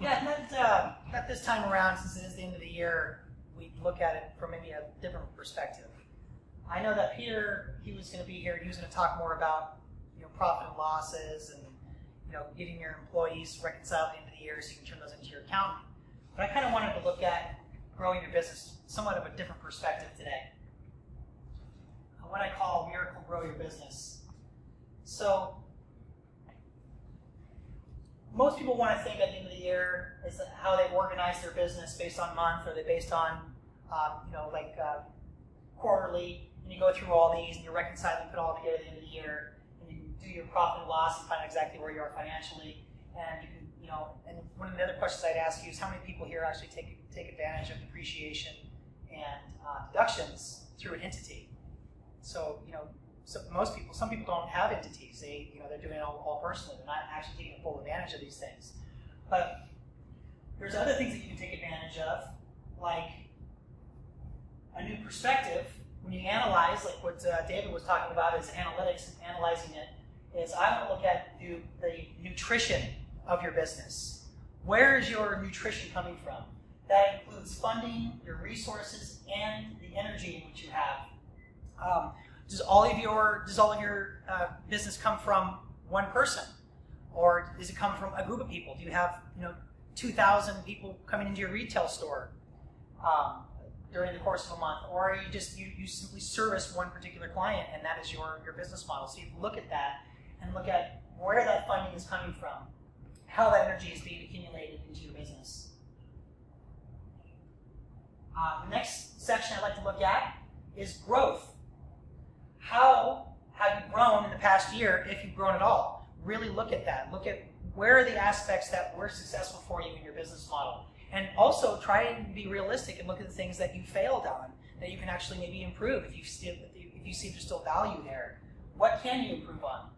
Yeah, and that, uh, this time around, since it is the end of the year, we look at it from maybe a different perspective. I know that Peter, he was going to be here. He was going to talk more about you know profit and losses and you know getting your employees reconciled at the end of the year so you can turn those into your accounting. But I kind of wanted to look at growing your business somewhat of a different perspective today. What I call miracle grow your business. So most people want to think at the end of the year is how they organize their business based on month, or they based on, um, you know, like uh, quarterly, and you go through all these and you reconcile and put all together at the end of the year, and you do your profit and loss and find out exactly where you are financially, and you can, you know, and one of the other questions I'd ask you is how many people here actually take take advantage of depreciation and uh, deductions through an entity? So, you know, so most people, some people don't have entities. They, you know, they're doing it all, all personally. They're not actually taking full advantage of these things. But there's other things that you can take advantage of, like a new perspective. When you analyze, like what uh, David was talking about, is analytics and analyzing it. Is I want to look at the, the nutrition of your business. Where is your nutrition coming from? That includes funding, your resources, and the energy in which you have. Um, does all of your does all of your uh, business come from one person, or does it come from a group of people? Do you have you know two thousand people coming into your retail store um, during the course of a month, or are you just you, you simply service one particular client and that is your your business model? So you look at that and look at where that funding is coming from, how that energy is being accumulated into your business. Uh, the next section I'd like to look at is growth how have you grown in the past year, if you've grown at all? Really look at that. Look at where are the aspects that were successful for you in your business model. And also try and be realistic and look at the things that you failed on that you can actually maybe improve if you see, if you see there's still value there. What can you improve on?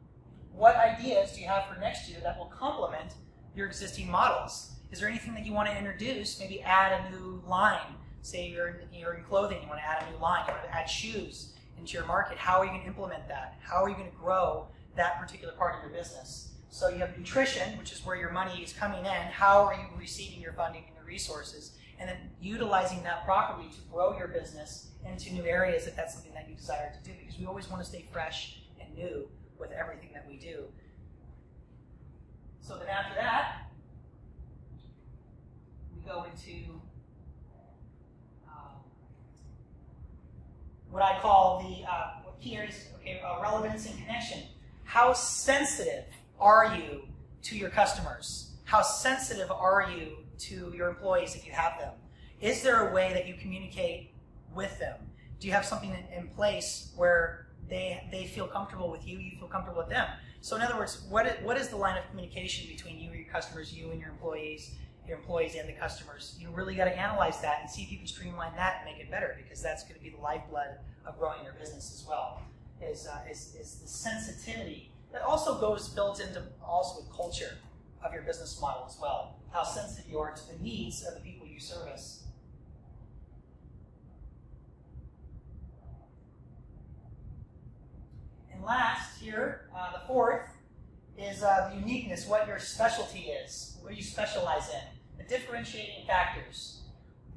What ideas do you have for next year that will complement your existing models? Is there anything that you want to introduce? Maybe add a new line. Say you're in, you're in clothing, you want to add a new line, you want to add shoes into your market. How are you going to implement that? How are you going to grow that particular part of your business? So you have nutrition, which is where your money is coming in. How are you receiving your funding and your resources? And then utilizing that properly to grow your business into new areas if that's something that you desire to do. Because we always want to stay fresh and new with everything that we do. So then after that, we go into what I call the uh, key areas, okay, uh, relevance and connection. How sensitive are you to your customers? How sensitive are you to your employees if you have them? Is there a way that you communicate with them? Do you have something in place where they, they feel comfortable with you, you feel comfortable with them? So in other words, what is, what is the line of communication between you and your customers, you and your employees, your employees and the customers. You really got to analyze that and see if you can streamline that and make it better because that's going to be the lifeblood of growing your business as well. Is, uh, is, is the sensitivity that also goes built into also with culture of your business model as well. How sensitive you are to the needs of the people you service. And last here, uh, the fourth is uh, the uniqueness, what your specialty is, what you specialize in the differentiating factors.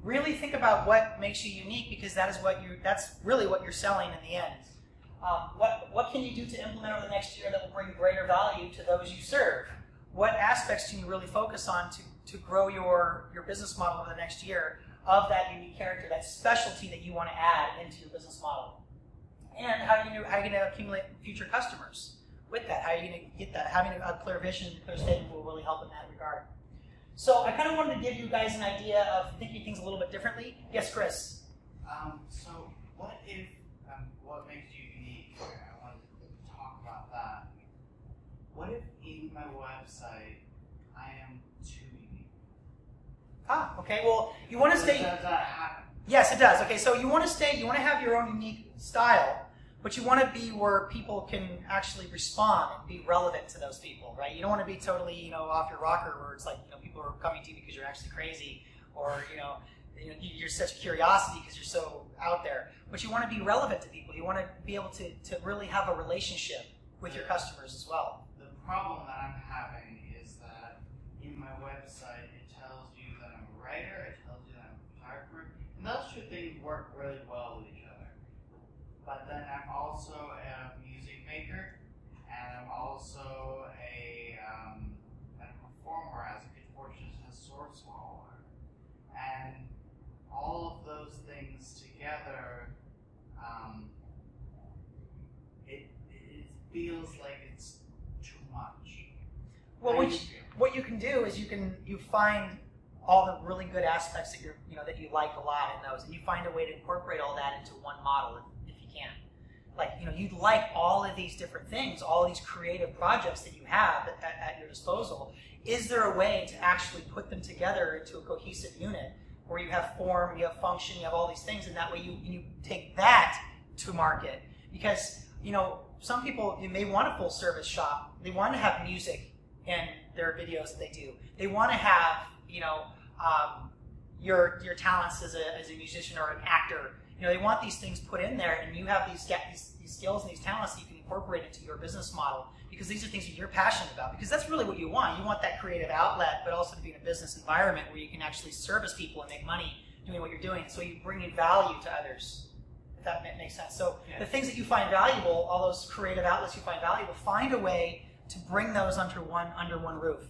Really think about what makes you unique because that is what you that's really what you're selling in the end. Um, what, what can you do to implement over the next year that will bring greater value to those you serve? What aspects can you really focus on to, to grow your, your business model over the next year of that unique character, that specialty that you want to add into your business model? And how are you, how are you going to accumulate future customers with that? How are you going to get that? Having a clear vision, clear statement will really help in that regard. So I kind of wanted to give you guys an idea of thinking things a little bit differently. Yes, Chris. Um, so what if um, what makes you unique? I wanted to talk about that. What if in my website I am too unique? Ah, okay. Well, you want to stay. Does that happen? Yes, it does. Okay, so you want to stay. You want to have your own unique style, but you want to be where people can actually respond and be relevant to those people, right? You don't want to be totally, you know, off your rocker where it's like, you know, people are coming to you because you're actually crazy or, you know, you're such a curiosity because you're so out there. But you want to be relevant to people. You want to be able to, to really have a relationship with your customers as well. The problem that I'm having is that in my website, it tells you that I'm a writer, it tells you that I'm a photographer, and those two things work really well also a music maker, and I'm also a, um, a performer as a good fortune as a sword swallower. And all of those things together, um, it, it feels like it's too much. Well, which, you what you can do is you can you find all the really good aspects that you're you know that you like a lot in those, and you find a way to incorporate all that into one model if, if you can. Like you know, you'd like all of these different things, all these creative projects that you have at, at your disposal. Is there a way to actually put them together into a cohesive unit where you have form, you have function, you have all these things, and that way you you take that to market because you know some people may want a full service shop, they want to have music in their videos that they do. They want to have, you know, um, your your talents as a, as a musician or an actor. You know, they want these things put in there, and you have these these, these skills and these talents that you can incorporate into your business model because these are things that you're passionate about. Because that's really what you want. You want that creative outlet, but also to be in a business environment where you can actually service people and make money doing what you're doing. So you bring in value to others. If that makes sense. So Yeah. the things that you find valuable, all those creative outlets you find valuable, find a way to bring those under one under one roof,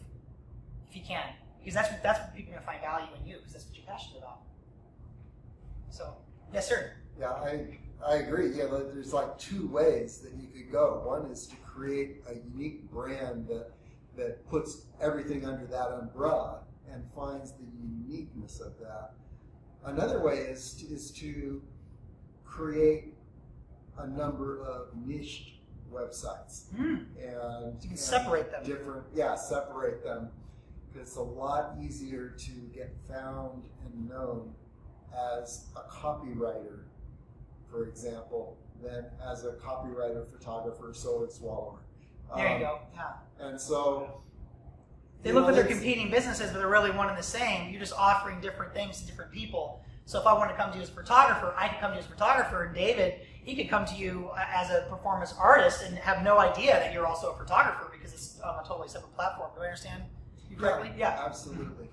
if you can, because that's that's what people are going to find value in you, because that's what you're passionate about. So, yes, sir. Yeah, I, I agree. Yeah, but there's like two ways that you could go. One is to create a unique brand that, that puts everything under that umbrella and finds the uniqueness of that. Another way is to, is to create a number of niche websites Mm. and You can and separate them. different yeah separate them it's a lot easier to get found and known as a copywriter for example than as a copywriter photographer sword swallower There you Um, go. Yeah. and so They look know, like they're competing businesses, but they're really one and the same. You're just offering different things to different people. So if I want to come to you as a photographer, I could come to you as a photographer, and David, he could come to you uh, as a performance artist and have no idea that you're also a photographer because it's on a totally separate platform. Do I understand you correctly? Yeah. absolutely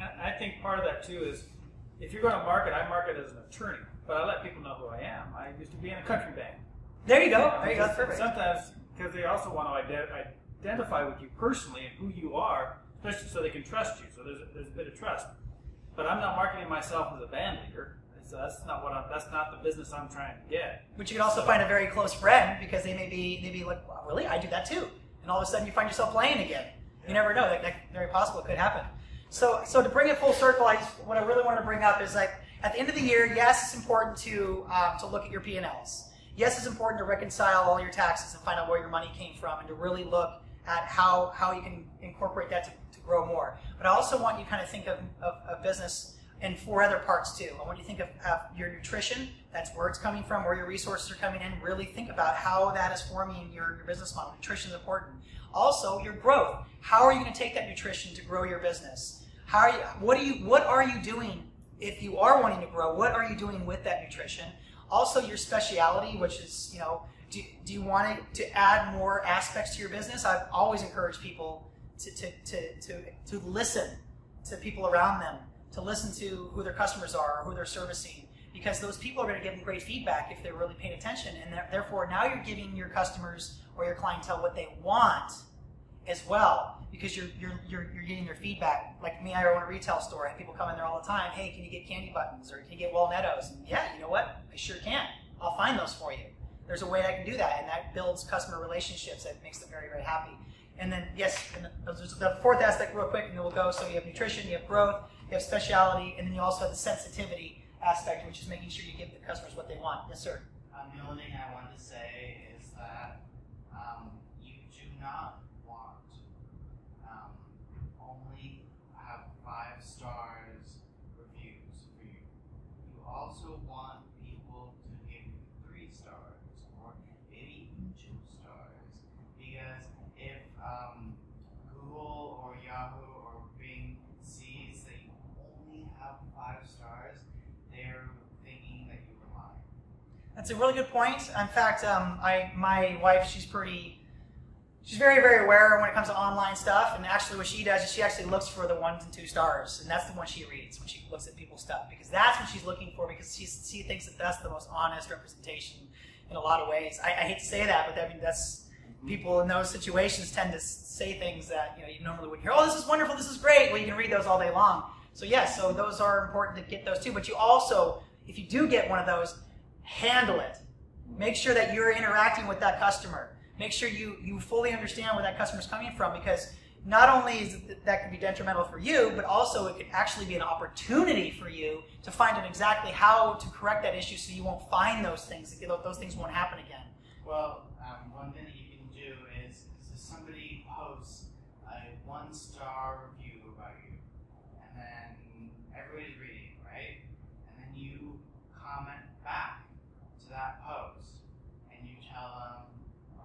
I I think part of that too is if you're going to market, I market as an attorney, but I let people know who I am. I used to be in a country bank. There you go. You know, There you go. Perfect. Sometimes because they also want to ide- identify with you personally and who you are, especially so they can trust you. So there's a, there's a bit of trust. But I'm not marketing myself as a band leader. So that's not what I'm. That's not the business I'm trying to get. But you can also find a very close friend because they may be they be like, wow, really, I do that too, and all of a sudden you find yourself playing again. You never know. That, that very possible it could happen. So so to bring it full circle, I just, what I really want to bring up is like at the end of the year, yes, it's important to um, to look at your P and Ls. Yes, it's important to reconcile all your taxes and find out where your money came from, and to really look at how how you can incorporate that to, to grow more. But I also want you kind of think of, of, of business in four other parts too. I want you to think of, of your nutrition, that's where it's coming from, where your resources are coming in. Really think about how that is forming your, your business model. Nutrition is important. Also, your growth. How are you going to take that nutrition to grow your business? How are you, what are you what are you doing if you are wanting to grow? What are you doing with that nutrition? Also, your speciality, which is, you know, do, do you want it to add more aspects to your business? I've always encouraged people to, to, to, to, to listen to people around them, to listen to who their customers are or who they're servicing, because those people are going to give them great feedback if they're really paying attention. And therefore, now you're giving your customers or your clientele what they want as well, because you're, you're, you're, you're getting their feedback. Like me, I own a retail store. I have people come in there all the time. Hey, can you get candy buttons or can you get Walnettos? And yeah, you know what? I sure can. I'll find those for you. There's a way I can do that, and that builds customer relationships. That makes them very, very happy. And then, yes, and the, the fourth aspect, real quick, and then we'll go. So you have nutrition, you have growth, you have speciality, and then you also have the sensitivity aspect, which is making sure you give the customers what they want. Yes, sir. Um, the only thing I wanted to say is that um, you do not want um, only have five stars reviews for you. You also want people to give you three stars or maybe even two stars because if um, Google or Yahoo or Bing sees that you only have five stars, they're thinking that you were lying. That's a really good point. In fact, um, I my wife, she's pretty, she's very very aware when it comes to online stuff. And actually, what she does is she actually looks for the ones and two stars, and that's the one she reads when she looks at people's stuff because that's what she's looking for because see, see thinks that that's the most honest representation in a lot of ways. I, I hate to say that, but I mean that's mm-hmm. people in those situations tend to say things that you know you normally wouldn't hear. Oh, this is wonderful. This is great. Well, you can read those all day long. So yes, so those are important to get those too. But you also, if you do get one of those, handle it. Make sure that you're interacting with that customer. Make sure you you fully understand where that customer is coming from because not only is it, that could be detrimental for you, but also it could actually be an opportunity for you to find out exactly how to correct that issue so you won't find those things, those things won't happen again. Well, um, one thing that you can do is, is if somebody posts a one star review about you, and then everybody's reading, right? And then you comment back to that post, and you tell them,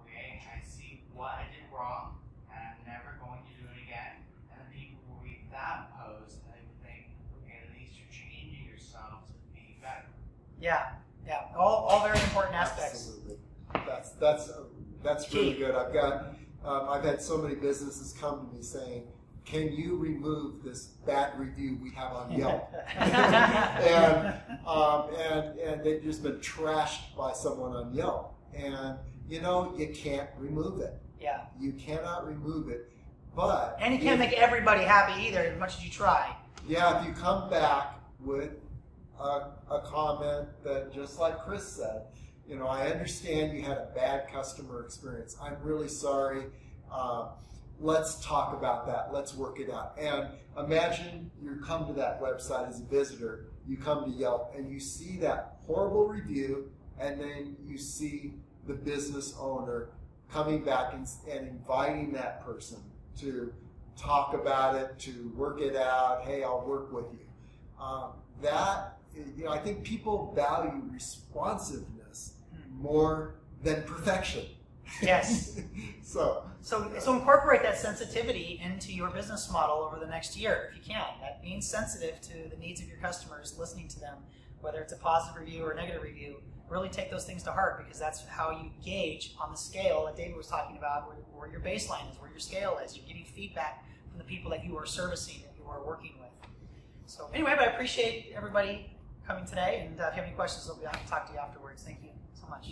okay, I see what I did wrong, and I'm never going to do it again. And then people will read that post, and they would think, okay, at least you're changing yourself to be better. Yeah, yeah, all, all very important aspects. Absolutely. That's that's uh, that's really good. I've got um, I've had so many businesses come to me saying, "Can you remove this bad review we have on Yelp?" and um, and and they've just been trashed by someone on Yelp, and you know you can't remove it. Yeah. You cannot remove it, but and you can't if- make everybody happy either, as much as you try. yeah, if you come back with a, a comment that, just like Chris said, you know, I understand you had a bad customer experience. I'm really sorry. Uh, let's talk about that. Let's work it out. And imagine you come to that website as a visitor, you come to Yelp, and you see that horrible review, and then you see the business owner coming back and, and inviting that person to talk about it, to work it out. Hey, I'll work with you. Um, that you know, I think people value responsiveness more than perfection. Yes. so So, so incorporate that sensitivity into your business model over the next year if you can. That being sensitive to the needs of your customers, listening to them, whether it's a positive review or a negative review, really take those things to heart because that's how you gauge on the scale that David was talking about, where, where your baseline is, where your scale is. You're getting feedback from the people that you are servicing, that you are working with. So anyway, but I appreciate everybody coming today, and uh, if you have any questions, we'll be happy to talk to you afterwards. Thank you so much.